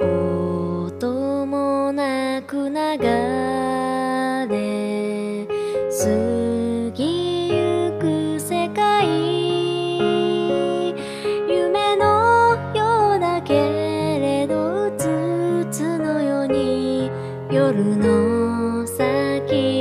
音もなく流れ過ぎゆく世界夢のようだけれどうつつのように夜の先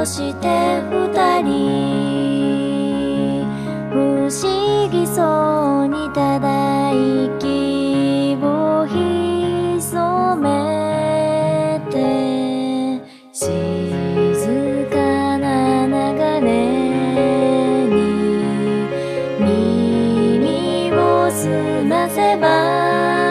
ようとして二人不思議そうにただ息を潜めて静かな流れに耳を澄ませば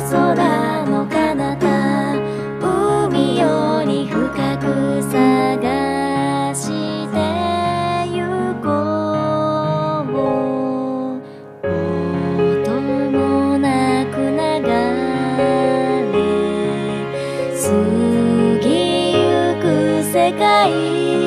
空の彼方海より深く探してゆこう。音もなく流れ過ぎゆく世界。